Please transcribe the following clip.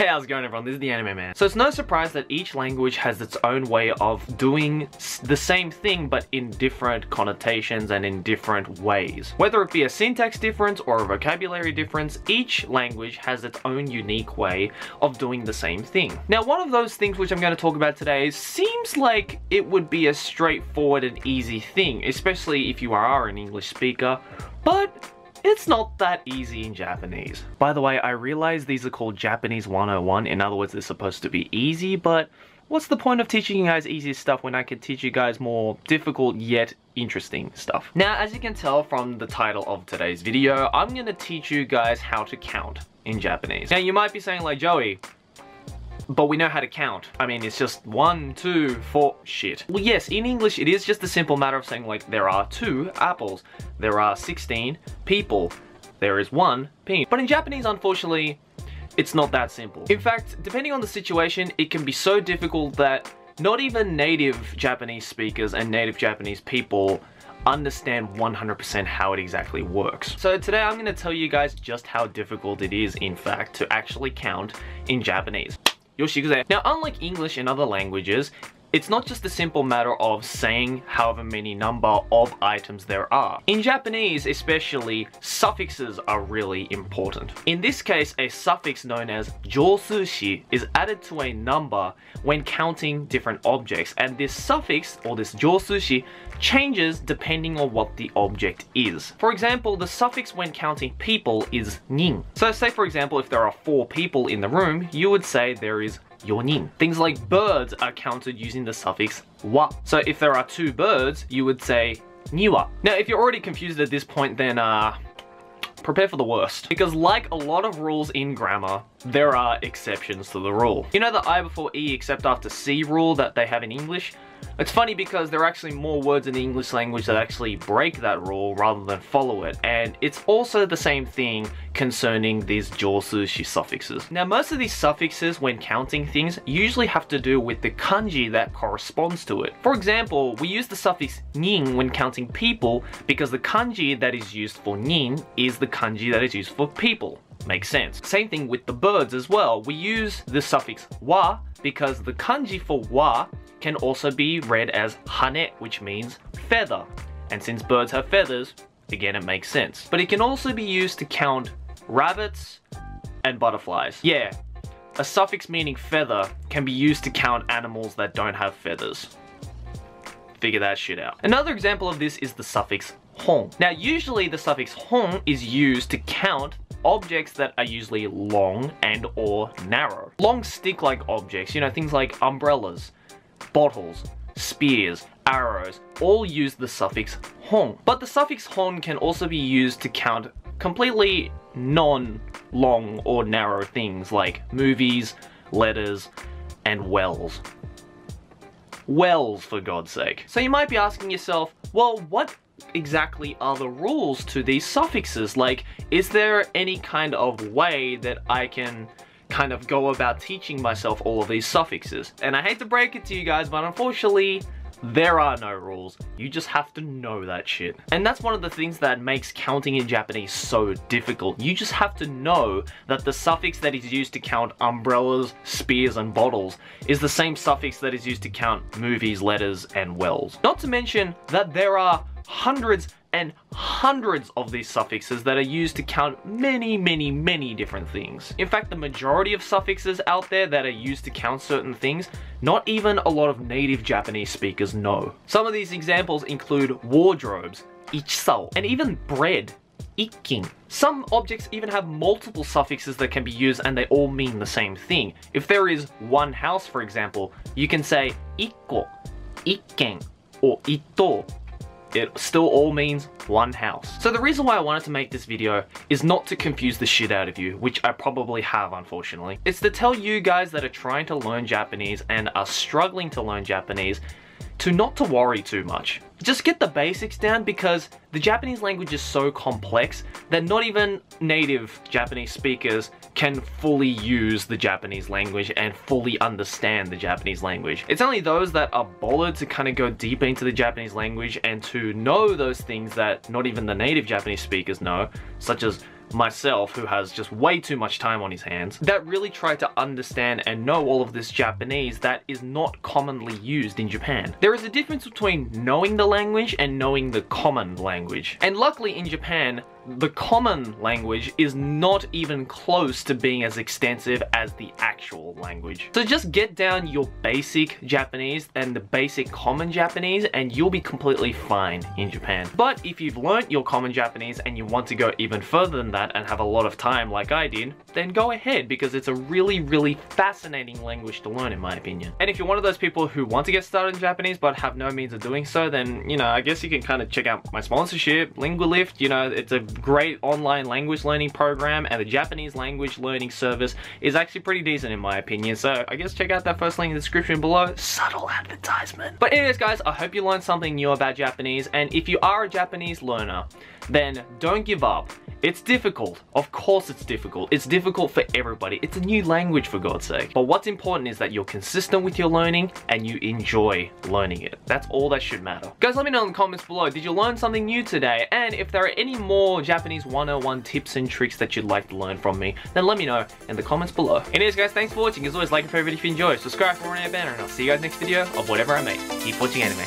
Hey, how's it going everyone? This is the Anime Man. So it's no surprise that each language has its own way of doing the same thing but in different connotations and in different ways. Whether it be a syntax difference or a vocabulary difference, each language has its own unique way of doing the same thing. Now one of those things which I'm going to talk about today seems like it would be a straightforward and easy thing, especially if you are an English speaker, but it's not that easy in Japanese. By the way, I realize these are called Japanese 101, in other words, they're supposed to be easy, but what's the point of teaching you guys easy stuff when I can teach you guys more difficult yet interesting stuff? Now, as you can tell from the title of today's video, I'm gonna teach you guys how to count in Japanese. Now, you might be saying like, Joey, but we know how to count. I mean, it's just one, two, four, shit. Well, yes, in English, it is just a simple matter of saying like, there are two apples, there are 16 people, there is one pin. But in Japanese, unfortunately, it's not that simple. In fact, depending on the situation, it can be so difficult that not even native Japanese speakers and native Japanese people understand 100% how it exactly works. So today I'm going to tell you guys just how difficult it is in fact to actually count in Japanese. Now, unlike English and other languages, it's not just a simple matter of saying however many number of items there are. In Japanese especially, suffixes are really important. In this case, a suffix known as josushi is added to a number when counting different objects and this suffix or this josushi changes depending on what the object is. For example, the suffix when counting people is nin. So say for example if there are four people in the room, you would say there is yonin. Things like birds are counted using the suffix wa. So if there are two birds, you would say niwa. Now, if you're already confused at this point, then uh, prepare for the worst. Because like a lot of rules in grammar, there are exceptions to the rule. You know the I before E except after C rule that they have in English? It's funny because there are actually more words in the English language that actually break that rule rather than follow it. And it's also the same thing concerning these josushi suffixes. Now most of these suffixes when counting things usually have to do with the kanji that corresponds to it. For example, we use the suffix nin when counting people because the kanji that is used for nin is the kanji that is used for people. Makes sense. Same thing with the birds as well. We use the suffix wa because the kanji for wa can also be read as hane, which means feather. And since birds have feathers, again it makes sense. But it can also be used to count rabbits and butterflies. Yeah, a suffix meaning feather can be used to count animals that don't have feathers. Figure that shit out. Another example of this is the suffix hon. Now usually the suffix hon is used to count objects that are usually long and or narrow. Long stick-like objects, you know, things like umbrellas, bottles, spears, arrows, all use the suffix hon. But the suffix hon can also be used to count completely non-long or narrow things like movies, letters, and wells. Wells, for God's sake. So you might be asking yourself, well, what exactly are the rules to these suffixes? Like, is there any kind of way that I can kind of go about teaching myself all of these suffixes. And I hate to break it to you guys, but unfortunately, there are no rules. You just have to know that shit. And that's one of the things that makes counting in Japanese so difficult. You just have to know that the suffix that is used to count umbrellas, spears, and bottles is the same suffix that is used to count movies, letters, and wells. Not to mention that there are hundreds and hundreds of these suffixes that are used to count many, many, many different things. In fact, the majority of suffixes out there that are used to count certain things, not even a lot of native Japanese speakers know. Some of these examples include wardrobes, ichsao, and even bread, ikkin. Some objects even have multiple suffixes that can be used and they all mean the same thing. If there is one house, for example, you can say ikko, ikken, or ito, it still all means one house. So the reason why I wanted to make this video is not to confuse the shit out of you, which I probably have unfortunately. It's to tell you guys that are trying to learn Japanese and are struggling to learn Japanese to not to worry too much. Just get the basics down because the Japanese language is so complex that not even native Japanese speakers can fully use the Japanese language and fully understand the Japanese language. It's only those that are bothered to kind of go deep into the Japanese language and to know those things that not even the native Japanese speakers know, such as myself, who has just way too much time on his hands, that really try to understand and know all of this Japanese that is not commonly used in Japan. There is a difference between knowing the language and knowing the common language. And luckily in Japan, the common language is not even close to being as extensive as the actual language. So just get down your basic Japanese and the basic common Japanese and you'll be completely fine in Japan. But if you've learnt your common Japanese and you want to go even further than that and have a lot of time like I did, then go ahead because it's a really, really fascinating language to learn in my opinion. And if you're one of those people who want to get started in Japanese but have no means of doing so, then, you know, I guess you can kind of check out my sponsorship, Lingualift, you know, it's a great online language learning program and the Japanese language learning service is actually pretty decent in my opinion. So I guess check out that first link in the description below. Subtle advertisement. But anyways guys, I hope you learned something new about Japanese and if you are a Japanese learner, then don't give up. It's difficult. Of course it's difficult. It's difficult for everybody. It's a new language for God's sake. But what's important is that you're consistent with your learning and you enjoy learning it. That's all that should matter. Guys, let me know in the comments below, did you learn something new today? And if there are any more Japanese 101 tips and tricks that you'd like to learn from me, then let me know in the comments below. Anyways guys, thanks for watching. As always, like and favorite if you enjoy. Subscribe for more banner and I'll see you guys next video of whatever I make. Keep watching anime.